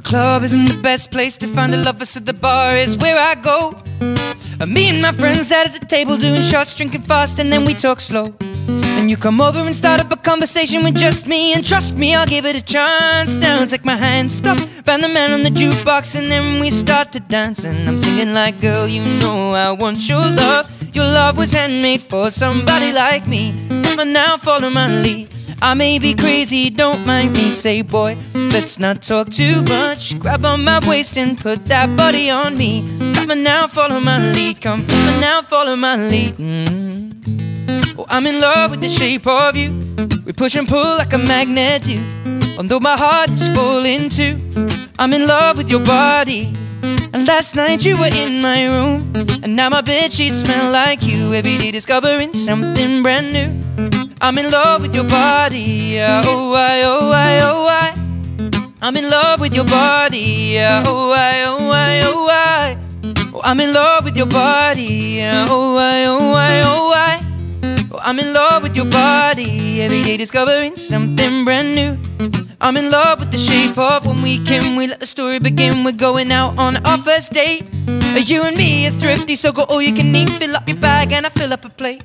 club isn't the best place to find a lover, so the bar is where I go. Uh, me and my friends sat at the table doing shots, drinking fast, and then we talk slow. And you come over and start up a conversation with just me, and trust me, I'll give it a chance. Now take my hand, stop, find the man on the jukebox, and then we start to dance. And I'm singing like, girl, you know I want your love. Your love was handmade for somebody like me. But now, follow my lead. I may be crazy, don't mind me. Say, boy, let's not talk too much. Grab on my waist and put that body on me. Come on now, follow my lead. Come, on now, follow my lead. Mm. Oh, I'm in love with the shape of you. We push and pull like a magnet do. Although my heart is falling too. I'm in love with your body. And last night you were in my room. And now my bed sheets smell like you. Every day discovering something brand new. I'm in love with your body. Oh, I, oh, I, oh, I. I'm in love with your body. Oh, I, oh, I, oh, I. Oh, I'm in love with your body. Oh, I, oh, I, oh, I. Oh, I'm in love with your body. Every day discovering something brand new. I'm in love with the shape of when we can. We let the story begin. We're going out on our first date. You and me are thrifty, so go all you can eat. Fill up your bag and I fill up a plate.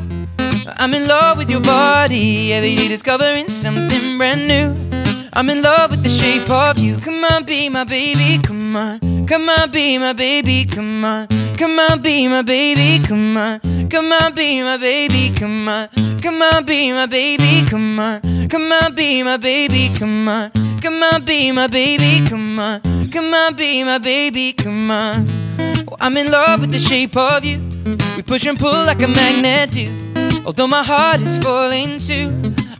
I'm in love with your body, every day discovering something brand new. I'm in love with the shape of you. Come on, be my baby, come on. Come on, be my baby, come on. Come on, be my baby, come on. Come on, be my baby, come on. Come on, be my baby, come on. Come on, be my baby, come on. Come on, be my baby, come on. Come on, be my baby, come on. I'm in love with the shape of you. We push and pull like a magnet do. Although my heart is falling too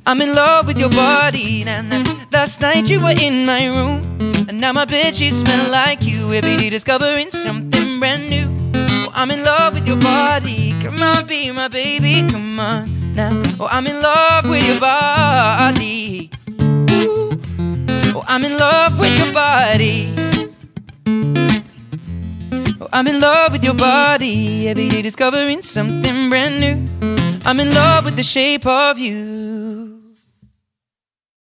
I'm in love with your body. Now. Last night you were in my room And now my bed sheets smell like you. Every day discovering something brand new. Oh, I'm in love with your body. Come on, be my baby, come on now. Oh, I'm in love with your body. Ooh. Oh, I'm in love with your body. Oh, I'm in love with your body. Every day discovering something brand new I'm in love with the shape of you.